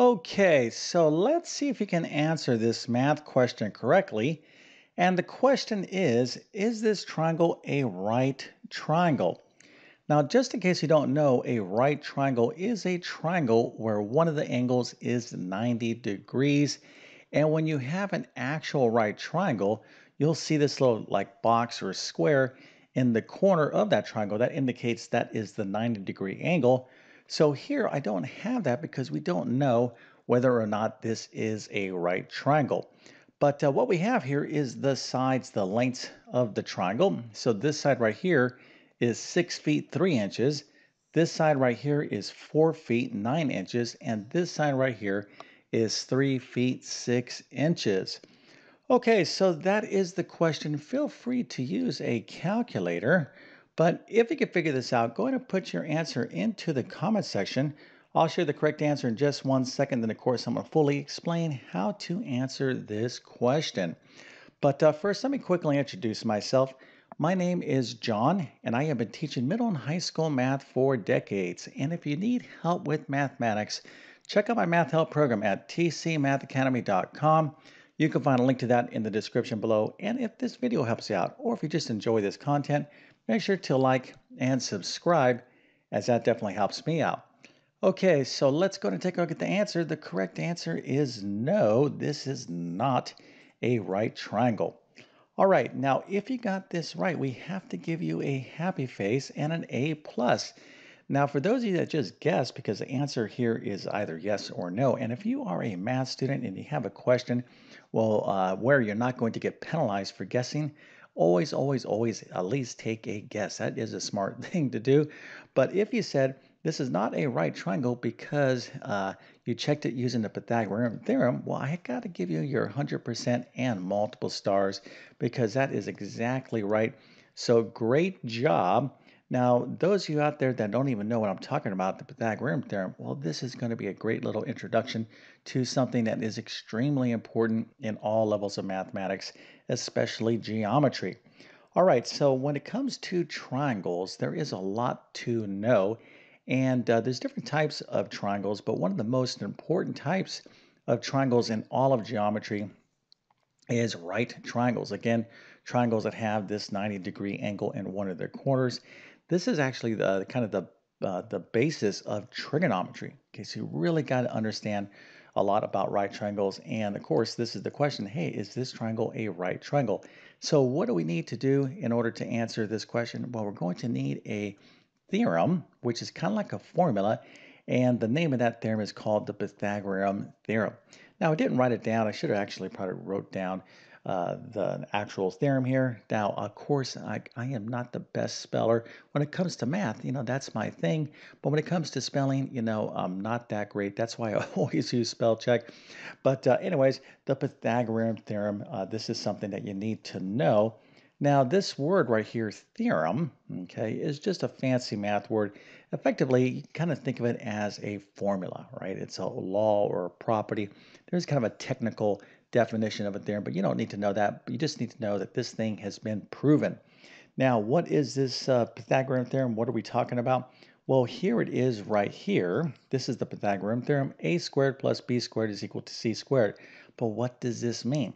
Okay, so let's see if you can answer this math question correctly. And the question is, is this triangle a right triangle? Now, just in case you don't know, a right triangle is a triangle where one of the angles is 90 degrees. And when you have an actual right triangle, you'll see this little like box or square in the corner of that triangle. That indicates that is the 90 degree angle. So here I don't have that because we don't know whether or not this is a right triangle. But uh, what we have here is the sides, the lengths of the triangle. So this side right here is 6 feet 3 inches. This side right here is 4 feet 9 inches. And this side right here is 3 feet 6 inches. Okay, so that is the question. Feel free to use a calculator. But if you can figure this out, go ahead and put your answer into the comment section. I'll share the correct answer in just one second. Then, of course, I'm going to fully explain how to answer this question. But uh, first, let me quickly introduce myself. My name is John, and I have been teaching middle and high school math for decades. And if you need help with mathematics, check out my math help program at tcmathacademy.com. You can find a link to that in the description below. And if this video helps you out, or if you just enjoy this content, make sure to like and subscribe as that definitely helps me out. Okay, so let's go and take a look at the answer. The correct answer is no, this is not a right triangle. All right, now if you got this right, we have to give you a happy face and an A+. plus. Now, for those of you that just guessed, because the answer here is either yes or no, and if you are a math student and you have a question, well, uh, where you're not going to get penalized for guessing, always, always, always at least take a guess. That is a smart thing to do. But if you said this is not a right triangle because uh, you checked it using the Pythagorean theorem, well, I got to give you your 100% and multiple stars because that is exactly right. So great job. Now, those of you out there that don't even know what I'm talking about, the Pythagorean theorem, well, this is going to be a great little introduction to something that is extremely important in all levels of mathematics, especially geometry. All right, so when it comes to triangles, there is a lot to know. And uh, there's different types of triangles, but one of the most important types of triangles in all of geometry is right triangles. Again, triangles that have this 90 degree angle in one of their corners. This is actually the kind of the uh, the basis of trigonometry. Okay, so you really got to understand a lot about right triangles. And of course, this is the question, hey, is this triangle a right triangle? So what do we need to do in order to answer this question? Well, we're going to need a theorem, which is kind of like a formula. And the name of that theorem is called the Pythagorean theorem. Now, I didn't write it down. I should have actually probably wrote down uh, the actual theorem here. Now, of course, I, I am not the best speller. When it comes to math, you know, that's my thing. But when it comes to spelling, you know, I'm not that great. That's why I always use spell check. But uh, anyways, the Pythagorean theorem, uh, this is something that you need to know. Now, this word right here, theorem, okay, is just a fancy math word. Effectively, you kind of think of it as a formula, right? It's a law or a property. There's kind of a technical definition of a theorem, but you don't need to know that. You just need to know that this thing has been proven. Now, what is this uh, Pythagorean theorem? What are we talking about? Well, here it is right here. This is the Pythagorean theorem. a squared plus b squared is equal to c squared. But what does this mean?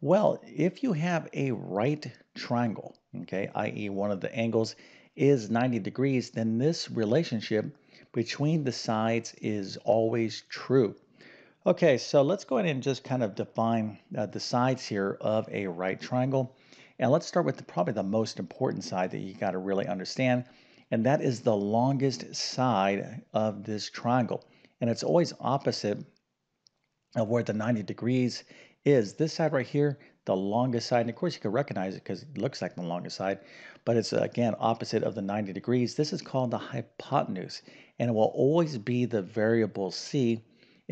Well, if you have a right triangle, okay, i.e. one of the angles is 90 degrees, then this relationship between the sides is always true. Okay, so let's go ahead and just kind of define uh, the sides here of a right triangle. And let's start with the, probably the most important side that you got to really understand, and that is the longest side of this triangle. And it's always opposite of where the 90 degrees is. This side right here, the longest side, and of course you can recognize it because it looks like the longest side, but it's again opposite of the 90 degrees. This is called the hypotenuse, and it will always be the variable c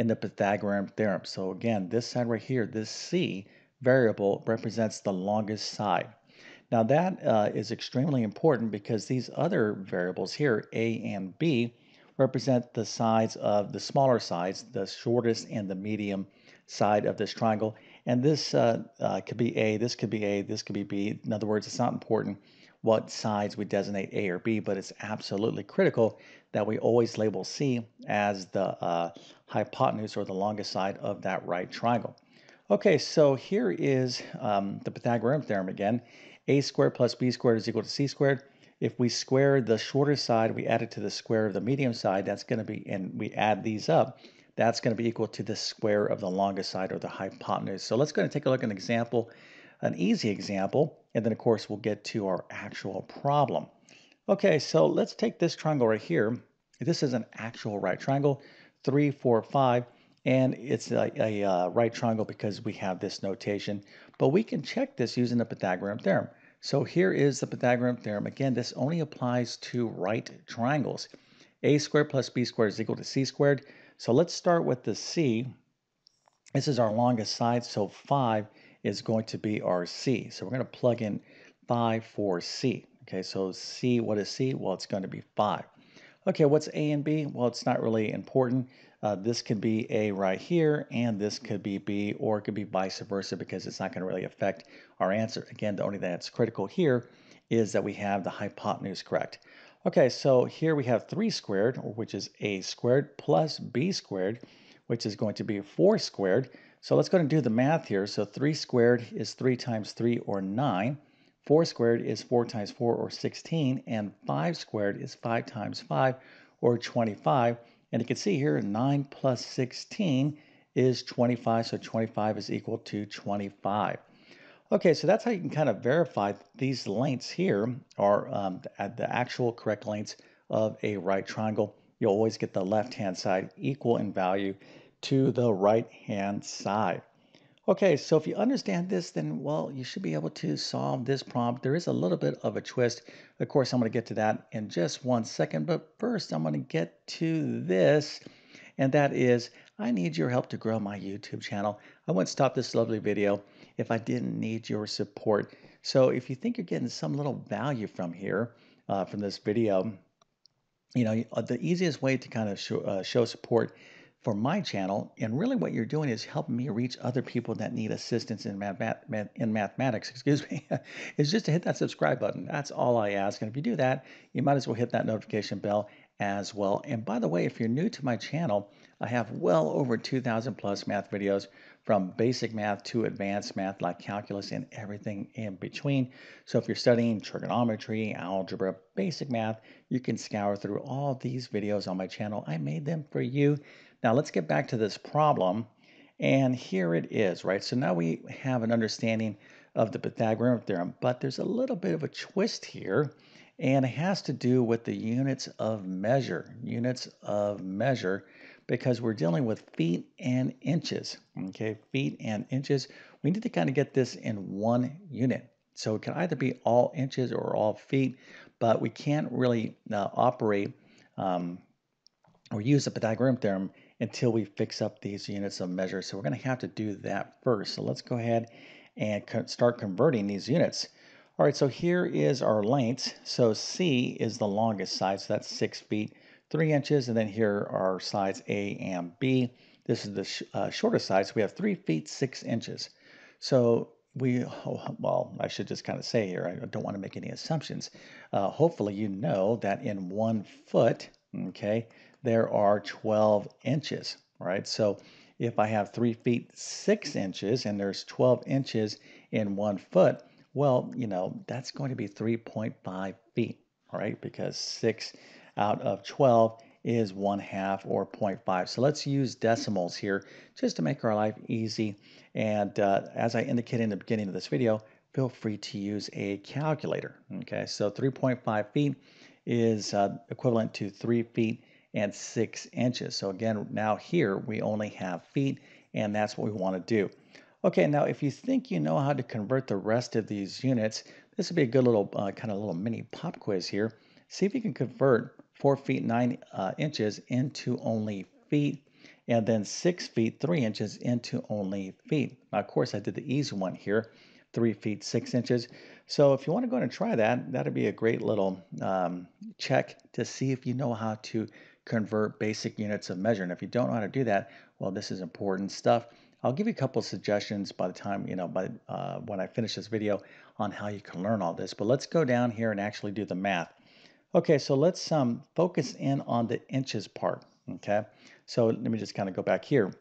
in the Pythagorean theorem. So again, this side right here, this C variable represents the longest side. Now that uh, is extremely important because these other variables here, A and B, represent the sides of the smaller sides, the shortest and the medium side of this triangle. And this uh, uh, could be A, this could be A, this could be B. In other words, it's not important what sides we designate A or B, but it's absolutely critical that we always label C as the uh, hypotenuse or the longest side of that right triangle. Okay, so here is um, the Pythagorean theorem again. A squared plus B squared is equal to C squared. If we square the shorter side, we add it to the square of the medium side, that's going to be, and we add these up, that's going to be equal to the square of the longest side or the hypotenuse. So let's go and take a look at an example, an easy example, and then of course we'll get to our actual problem. Okay, so let's take this triangle right here. This is an actual right triangle, three, four, five, and it's a, a uh, right triangle because we have this notation, but we can check this using the Pythagorean theorem. So here is the Pythagorean theorem. Again, this only applies to right triangles. a squared plus b squared is equal to c squared. So let's start with the c. This is our longest side, so 5 is going to be our c. So we're going to plug in 5 for c. Okay, so c, what is c? Well, it's going to be 5. Okay, what's a and b? Well, it's not really important. Uh, this could be A right here, and this could be B, or it could be vice versa because it's not going to really affect our answer. Again, the only thing that's critical here is that we have the hypotenuse correct. Okay, so here we have 3 squared, which is A squared, plus B squared, which is going to be 4 squared. So let's go and do the math here. So 3 squared is 3 times 3, or 9. 4 squared is 4 times 4, or 16. And 5 squared is 5 times 5, or 25. And you can see here 9 plus 16 is 25, so 25 is equal to 25. Okay, so that's how you can kind of verify these lengths here are um, the actual correct lengths of a right triangle. You'll always get the left-hand side equal in value to the right-hand side. Okay, so if you understand this, then, well, you should be able to solve this problem. There is a little bit of a twist. Of course, I'm going to get to that in just one second, but first I'm going to get to this, and that is I need your help to grow my YouTube channel. I wouldn't stop this lovely video if I didn't need your support. So if you think you're getting some little value from here, uh, from this video, you know, the easiest way to kind of show, uh, show support for my channel. And really what you're doing is helping me reach other people that need assistance in, math, math, in mathematics, excuse me, is just to hit that subscribe button. That's all I ask. And if you do that, you might as well hit that notification bell as well. And by the way, if you're new to my channel, I have well over 2,000 plus math videos from basic math to advanced math like calculus and everything in between. So if you're studying trigonometry, algebra, basic math, you can scour through all these videos on my channel. I made them for you. Now let's get back to this problem. And here it is, right? So now we have an understanding of the Pythagorean theorem, but there's a little bit of a twist here, and it has to do with the units of measure, units of measure, because we're dealing with feet and inches, okay? Feet and inches. We need to kind of get this in one unit. So it can either be all inches or all feet, but we can't really uh, operate um, or use the Pythagorean theorem until we fix up these units of measure. So we're going to have to do that first. So let's go ahead and start converting these units. All right, so here is our length. So C is the longest side, so that's six feet, three inches. And then here are sides A and B. This is the sh uh, shortest side, so we have three feet, six inches. So we, oh, well, I should just kind of say here, I don't want to make any assumptions. Uh, hopefully you know that in one foot, okay, there are 12 inches, right? So if I have three feet, six inches, and there's 12 inches in one foot, well, you know, that's going to be 3.5 feet, right? Because six out of 12 is one half or 0.5. So let's use decimals here just to make our life easy. And uh, as I indicated in the beginning of this video, feel free to use a calculator. Okay, so 3.5 feet is uh, equivalent to 3 feet and 6 inches. So again, now here we only have feet, and that's what we want to do. Okay, now if you think you know how to convert the rest of these units, this would be a good little uh, kind of little mini pop quiz here. See if you can convert 4 feet 9 uh, inches into only feet, and then 6 feet 3 inches into only feet. Now, of course, I did the easy one here, 3 feet 6 inches. So if you want to go and try that, that'd be a great little um, check to see if you know how to convert basic units of measure. And if you don't know how to do that, well, this is important stuff. I'll give you a couple of suggestions by the time, you know, by uh, when I finish this video on how you can learn all this. But let's go down here and actually do the math. Okay, so let's um, focus in on the inches part, okay? So let me just kind of go back here.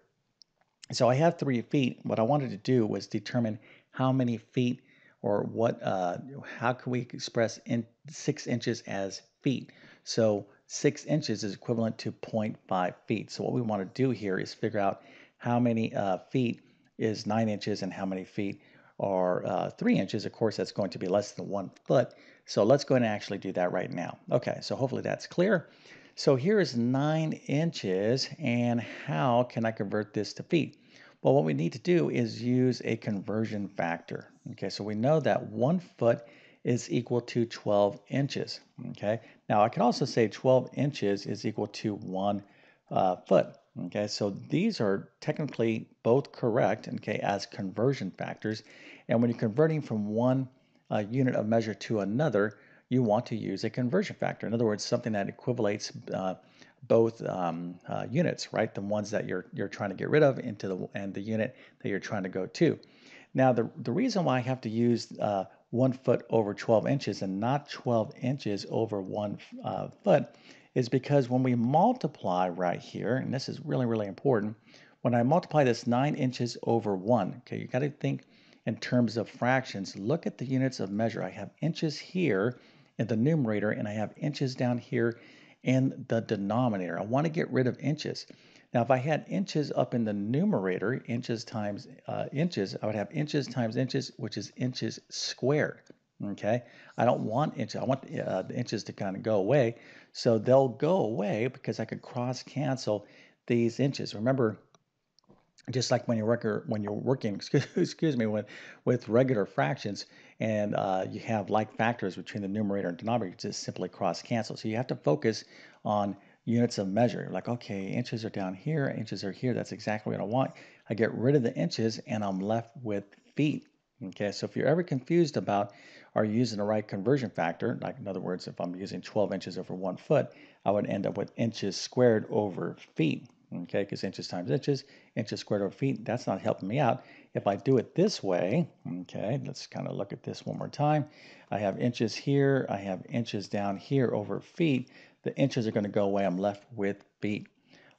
So I have three feet. What I wanted to do was determine how many feet or what, uh, how can we express in six inches as feet? So six inches is equivalent to 0.5 feet. So what we want to do here is figure out how many uh, feet is nine inches and how many feet are uh, three inches. Of course, that's going to be less than one foot. So let's go ahead and actually do that right now. Okay, so hopefully that's clear. So here is nine inches, and how can I convert this to feet? Well, what we need to do is use a conversion factor. Okay, so we know that one foot is equal to 12 inches. Okay, now I can also say 12 inches is equal to one uh, foot. Okay, so these are technically both correct, okay, as conversion factors. And when you're converting from one uh, unit of measure to another, you want to use a conversion factor. In other words, something that equivalates uh, both um, uh, units, right? The ones that you're you're trying to get rid of into the and the unit that you're trying to go to. Now, the the reason why I have to use uh, one foot over 12 inches and not 12 inches over one uh, foot is because when we multiply right here, and this is really really important, when I multiply this nine inches over one, okay, you got to think in terms of fractions. Look at the units of measure. I have inches here in the numerator and I have inches down here in the denominator. I want to get rid of inches. Now, if I had inches up in the numerator, inches times uh, inches, I would have inches times inches, which is inches squared. Okay, I don't want inches. I want uh, the inches to kind of go away. So they'll go away because I could cross cancel these inches. Remember, just like when you're when you're working excuse, excuse me with with regular fractions and uh, you have like factors between the numerator and denominator, you just simply cross cancel. So you have to focus on units of measure. Like, okay, inches are down here, inches are here. That's exactly what I want. I get rid of the inches and I'm left with feet. Okay, so if you're ever confused about are you using the right conversion factor, like in other words, if I'm using 12 inches over one foot, I would end up with inches squared over feet okay, because inches times inches, inches squared over feet, that's not helping me out. If I do it this way, okay, let's kind of look at this one more time. I have inches here, I have inches down here over feet. The inches are going to go away. I'm left with feet.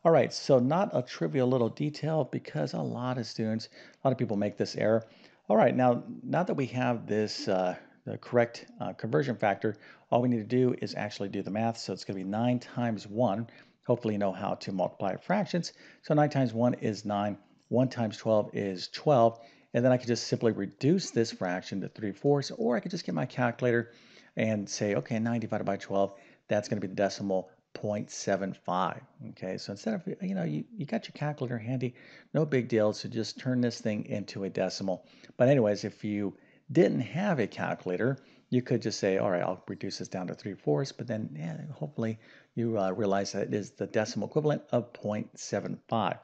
All right, so not a trivial little detail because a lot of students, a lot of people make this error. All right, now, now that we have this uh, the correct uh, conversion factor, all we need to do is actually do the math. So it's going to be 9 times 1, hopefully you know how to multiply fractions. So 9 times 1 is 9. 1 times 12 is 12. And then I could just simply reduce this fraction to 3 fourths, or I could just get my calculator and say, okay, 9 divided by 12, that's going to be the decimal 0.75. Okay, so instead of, you know, you, you got your calculator handy, no big deal. So just turn this thing into a decimal. But anyways, if you didn't have a calculator, you could just say, all right, I'll reduce this down to 3 fourths, but then yeah, hopefully you uh, realize that it is the decimal equivalent of 0.75.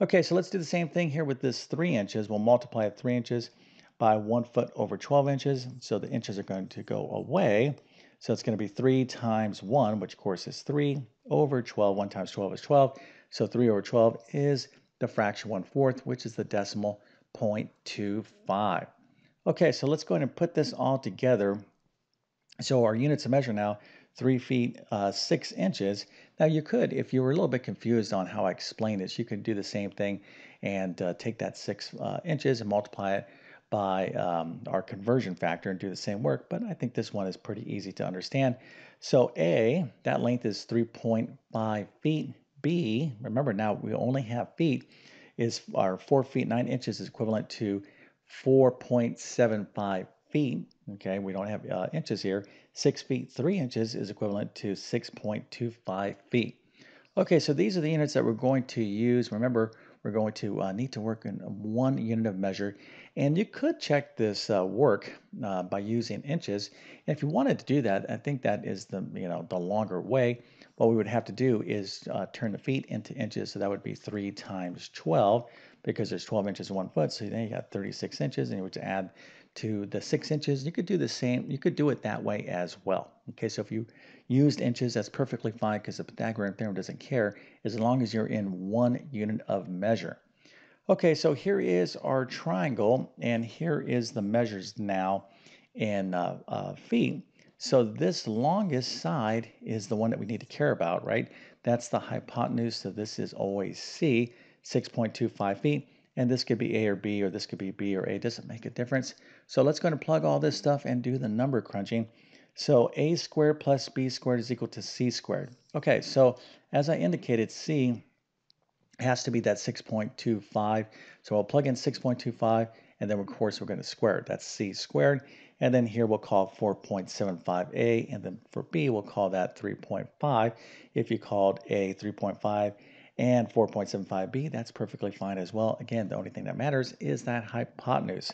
Okay, so let's do the same thing here with this 3 inches. We'll multiply 3 inches by 1 foot over 12 inches. So the inches are going to go away. So it's going to be 3 times 1, which of course is 3, over 12. 1 times 12 is 12. So 3 over 12 is the fraction 1 fourth, which is the decimal 0.25. Okay, so let's go ahead and put this all together. So our units of measure now, three feet, uh, six inches. Now you could, if you were a little bit confused on how I explained this, you could do the same thing and uh, take that six uh, inches and multiply it by um, our conversion factor and do the same work. But I think this one is pretty easy to understand. So A, that length is 3.5 feet. B, remember now we only have feet, is our 4 feet 9 inches is equivalent to 4.75 feet. Okay, we don't have uh, inches here. 6 feet 3 inches is equivalent to 6.25 feet. Okay, so these are the units that we're going to use. Remember, we're going to uh, need to work in one unit of measure. And you could check this uh, work uh, by using inches. And if you wanted to do that, I think that is the, you know, the longer way. What we would have to do is uh, turn the feet into inches. So that would be 3 times 12 because there's 12 inches in one foot. So then you got 36 inches and you would add to the six inches. You could do the same. You could do it that way as well. Okay, so if you used inches, that's perfectly fine because the Pythagorean theorem doesn't care as long as you're in one unit of measure. Okay, so here is our triangle, and here is the measures now in uh, uh, feet. So this longest side is the one that we need to care about, right? That's the hypotenuse, so this is always C, 6.25 feet. And this could be A or B, or this could be B or A, doesn't make a difference. So let's go and plug all this stuff and do the number crunching. So A squared plus B squared is equal to C squared. Okay, so as I indicated, C has to be that 6.25. So I'll plug in 6.25, and then of course we're going to square it. That's c squared. And then here we'll call 4.75a, and then for b we'll call that 3.5. If you called a 3.5 and 4.75b, that's perfectly fine as well. Again, the only thing that matters is that hypotenuse.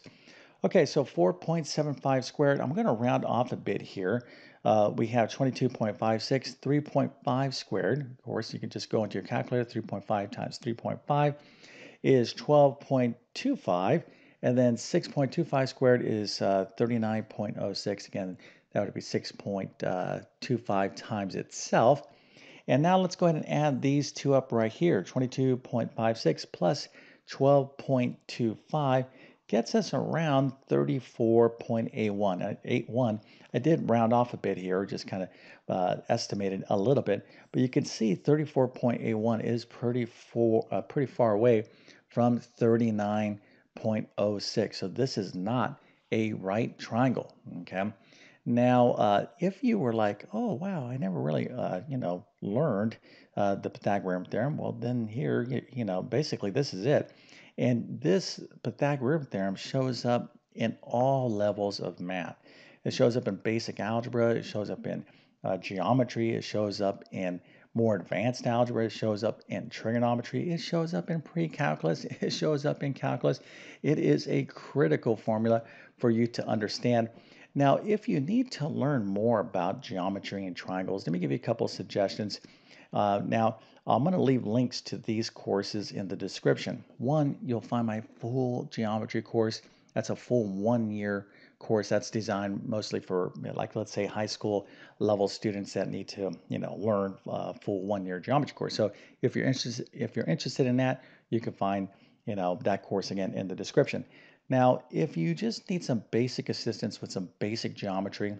Okay, so 4.75 squared, I'm going to round off a bit here. Uh, we have 22.56, 3.5 squared. Of course, you can just go into your calculator. 3.5 times 3.5 is 12.25. And then 6.25 squared is uh, 39.06. Again, that would be 6.25 times itself. And now let's go ahead and add these two up right here. 22.56 plus 12.25 gets us around 34.81. 81. I did round off a bit here, just kind of uh, estimated a little bit, but you can see 34.81 is pretty, for, uh, pretty far away from 39.06. So this is not a right triangle, okay? Now, uh, if you were like, oh, wow, I never really, uh, you know, learned uh, the Pythagorean theorem, well, then here, you, you know, basically this is it. And this Pythagorean theorem shows up in all levels of math. It shows up in basic algebra, it shows up in uh, geometry, it shows up in more advanced algebra, it shows up in trigonometry, it shows up in pre-calculus, it shows up in calculus. It is a critical formula for you to understand. Now, if you need to learn more about geometry and triangles, let me give you a couple suggestions. Uh, now, I'm going to leave links to these courses in the description. One, you'll find my full geometry course. That's a full one year course that's designed mostly for like let's say high school level students that need to you know learn a full one year geometry course so if you're interested if you're interested in that you can find you know that course again in the description now if you just need some basic assistance with some basic geometry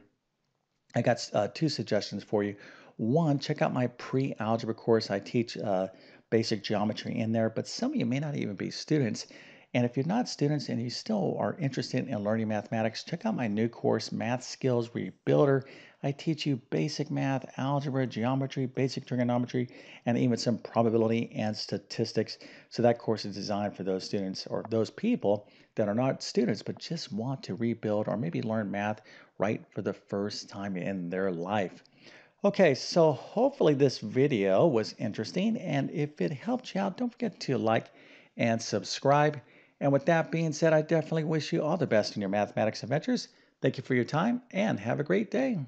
i got uh, two suggestions for you one, check out my pre-algebra course. I teach uh, basic geometry in there, but some of you may not even be students. And if you're not students and you still are interested in learning mathematics, check out my new course, Math Skills Rebuilder. I teach you basic math, algebra, geometry, basic trigonometry, and even some probability and statistics. So that course is designed for those students or those people that are not students but just want to rebuild or maybe learn math right for the first time in their life. Okay, so hopefully this video was interesting, and if it helped you out, don't forget to like and subscribe. And with that being said, I definitely wish you all the best in your mathematics adventures. Thank you for your time, and have a great day.